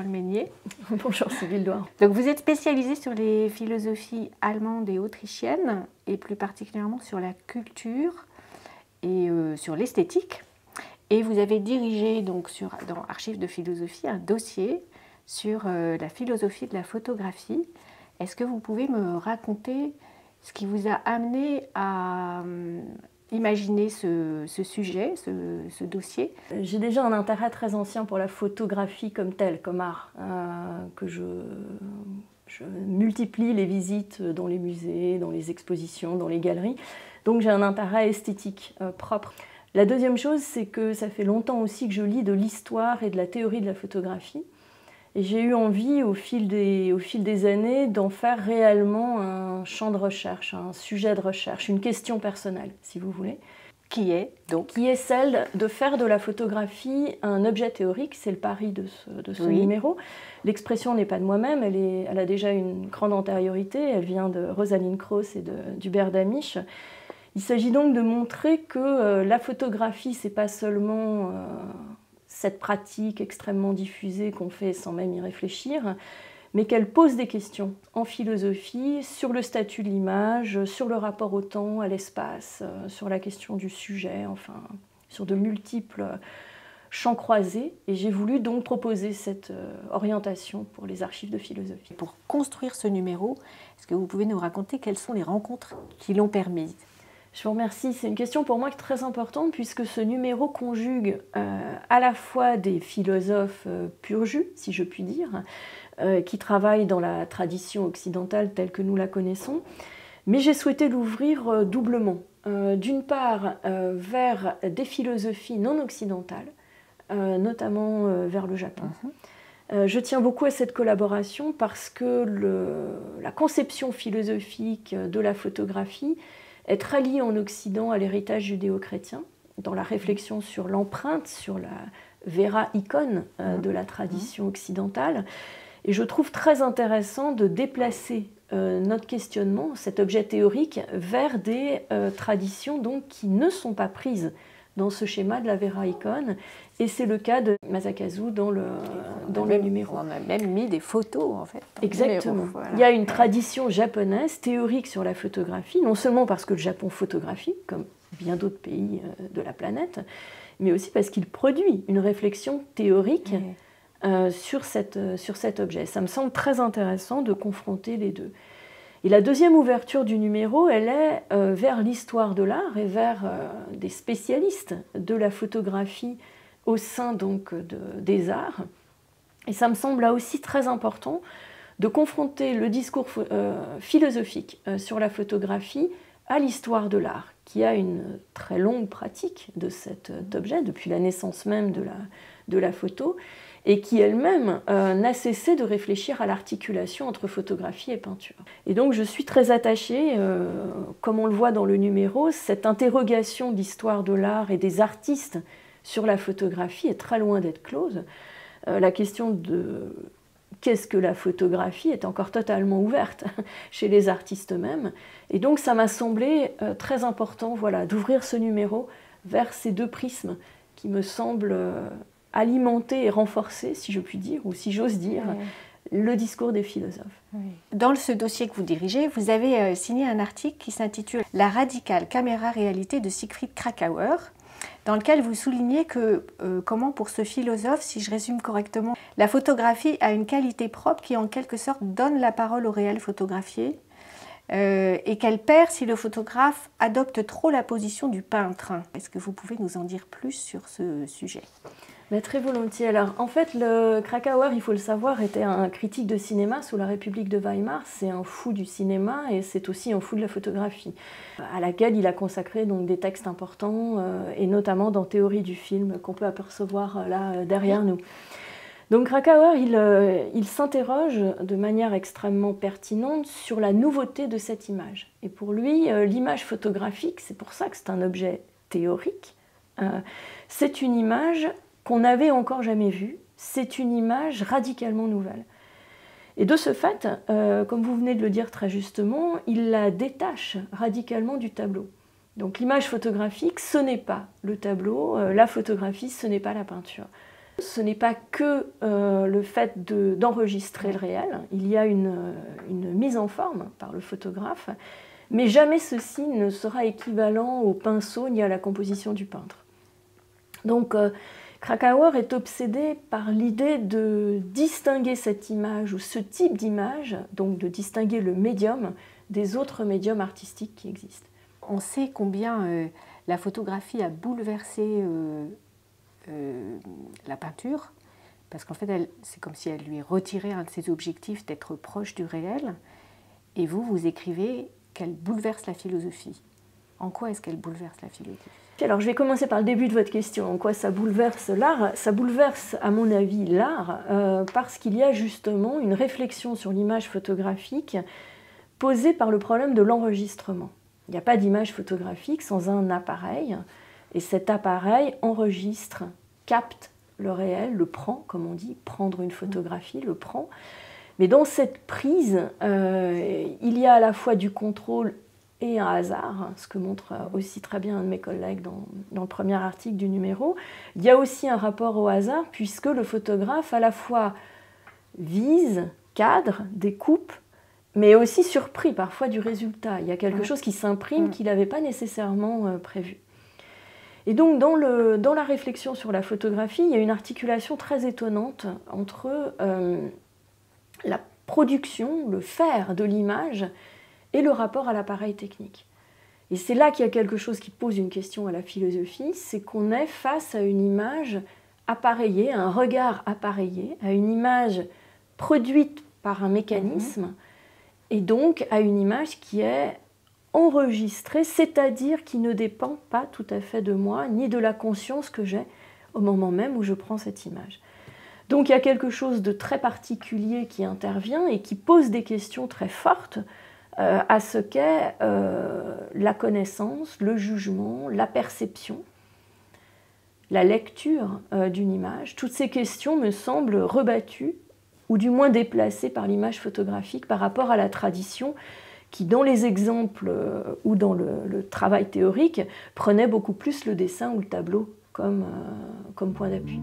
Carole. Bonjour Sylvie Douard. Donc vous êtes spécialisée sur les philosophies allemandes et autrichiennes, et plus particulièrement sur la culture et euh, sur l'esthétique. Et vous avez dirigé donc sur, dans Archives de philosophie un dossier sur euh, la philosophie de la photographie. Est-ce que vous pouvez me raconter ce qui vous a amené à euh, imaginer ce, sujet, ce, dossier J'ai déjà un intérêt très ancien pour la photographie comme telle, comme art, euh, que je, je, multiplie les visites dans les musées, dans les expositions, dans les galeries. Donc j'ai un intérêt esthétique euh, propre. La deuxième chose, c'est que ça fait longtemps aussi que je lis de l'histoire et de la théorie de la photographie. Et j'ai eu envie, au fil des, au fil des années, d'en faire réellement un champ de recherche, un sujet de recherche, une question personnelle, si vous voulez. Qui est donc Qui est celle de faire de la photographie un objet théorique, c'est le pari de ce, de ce numéro. L'expression n'est pas de moi-même, elle, elle a déjà une grande antériorité, elle vient de Rosaline Krauss et d'Hubert Damisch. Il s'agit donc de montrer que euh, la photographie, c'est pas seulement euh, cette pratique extrêmement diffusée qu'on fait sans même y réfléchir, mais qu'elle pose des questions en philosophie sur le statut de l'image, sur le rapport au temps, à l'espace, euh, sur la question du sujet, enfin, sur de multiples champs croisés. Et j'ai voulu donc proposer cette euh, orientation pour les archives de philosophie. Pour construire ce numéro, est-ce que vous pouvez nous raconter quelles sont les rencontres qui l'ont permis je vous remercie. C'est une question pour moi très importante puisque ce numéro conjugue euh, à la fois des philosophes euh, pur jus, si je puis dire, euh, qui travaillent dans la tradition occidentale telle que nous la connaissons, mais j'ai souhaité l'ouvrir doublement. D'une part, vers des philosophies non occidentales, notamment vers le Japon. Mhm. je tiens beaucoup à cette collaboration parce que la conception philosophique de la photographie est très lié en Occident à l'héritage judéo-chrétien, dans la réflexion sur l'empreinte, sur la vera icône euh, de la tradition occidentale. Et je trouve très intéressant de déplacer euh, notre questionnement, cet objet théorique, vers des euh, traditions donc, qui ne sont pas prises dans ce schéma de la Vera Icon. Et c'est le cas de Masakazu dans le, dans le numéro. On a même mis des photos, en fait. Exactement. Il y a une tradition japonaise théorique sur la photographie, non seulement parce que le Japon photographie, comme bien d'autres pays euh, de la planète, mais aussi parce qu'il produit une réflexion théorique euh, sur, cette, euh, sur cet objet. Ça me semble très intéressant de confronter les deux. Et la deuxième ouverture du numéro, elle est euh, vers l'histoire de l'art et vers euh, des spécialistes de la photographie au sein donc des arts. Et ça me semble là aussi très important de confronter le discours euh, philosophique sur la photographie à l'histoire de l'art, qui a une très longue pratique de cet objet depuis la naissance même de la, de la photo, et qui elle-même euh, n'a cessé de réfléchir à l'articulation entre photographie et peinture. Et donc je suis très attachée, euh, comme on le voit dans le numéro, cette interrogation d'histoire de l'art et des artistes sur la photographie est très loin d'être close. Euh, la question de qu'est-ce que la photographie est encore totalement ouverte chez les artistes eux-mêmes. Et donc ça m'a semblé très important voilà, d'ouvrir ce numéro vers ces deux prismes qui me semblent alimenter et renforcer, si je puis dire, ou si j'ose dire, le discours des philosophes. Dans ce dossier que vous dirigez, vous avez euh, signé un article qui s'intitule La radicale caméra-réalité de Siegfried Krakauer, dans lequel vous soulignez que, euh, comment pour ce philosophe, si je résume correctement, la photographie a une qualité propre qui en quelque sorte donne la parole au réel photographié, euh, et qu'elle perd si le photographe adopte trop la position du peintre. Est-ce que vous pouvez nous en dire plus sur ce sujet? Très volontiers. Alors, en fait, le Krakauer, il faut le savoir, était un critique de cinéma sous la République de Weimar. C'est un fou du cinéma et c'est aussi un fou de la photographie, à laquelle il a consacré donc des textes importants, euh, et notamment dans Théorie du film, qu'on peut apercevoir euh, là euh, derrière nous. Donc Krakauer, il s'interroge de manière extrêmement pertinente sur la nouveauté de cette image. Et pour lui, l'image photographique, c'est pour ça que c'est un objet théorique, c'est une image qu'on n'avait encore jamais vu. C'est une image radicalement nouvelle. Et de ce fait, euh, comme vous venez de le dire très justement, il la détache radicalement du tableau. Donc l'image photographique, ce n'est pas le tableau, euh, la photographie, ce n'est pas la peinture. Ce n'est pas que euh, le fait d'enregistrer le réel, il y a une, mise en forme par le photographe, mais jamais ceci ne sera équivalent au pinceau ni à la composition du peintre. Donc Krakauer est obsédé par l'idée de distinguer cette image ou ce type d'image, donc de distinguer le médium des autres médiums artistiques qui existent. On sait combien euh, la photographie a bouleversé euh, la peinture, parce qu'en fait, c'est comme si elle lui retirait un de ses objectifs d'être proche du réel. Et vous, vous écrivez qu'elle bouleverse la philosophie. En quoi est-ce qu'elle bouleverse la philosophie? Alors je vais commencer par le début de votre question. En quoi ça bouleverse l'art? Ça bouleverse, à mon avis, l'art euh, parce qu'il y a justement une réflexion sur l'image photographique posée par le problème de l'enregistrement. Il n'y a pas d'image photographique sans un appareil, et cet appareil enregistre capte le réel, le prend, comme on dit, prendre une photographie, le prend. Mais dans cette prise, euh, il y a à la fois du contrôle et un hasard, ce que montre aussi très bien un de mes collègues dans, dans, le premier article du numéro. Il y a aussi un rapport au hasard, puisque le photographe à la fois vise, cadre, découpe, mais aussi surpris parfois du résultat. Il y a quelque chose qui s'imprime qu'il n'avait pas nécessairement euh, prévu. Et donc dans, le, dans, la réflexion sur la photographie, il y a une articulation très étonnante entre euh, la production, le faire de l'image et le rapport à l'appareil technique. Et c'est là qu'il y a quelque chose qui pose une question à la philosophie, c'est qu'on est face à une image appareillée, un regard appareillé, à une image produite par un mécanisme, mhm. et donc à une image qui est enregistré, c'est-à-dire qui ne dépend pas tout à fait de moi, ni de la conscience que j'ai au moment même où je prends cette image. Donc il y a quelque chose de très particulier qui intervient et qui pose des questions très fortes euh, à ce qu'est euh, la connaissance, le jugement, la perception, la lecture euh, d'une image. Toutes ces questions me semblent rebattues ou du moins déplacées par l'image photographique par rapport à la tradition qui, dans les exemples ou dans le, travail théorique, prenait beaucoup plus le dessin ou le tableau comme point d'appui.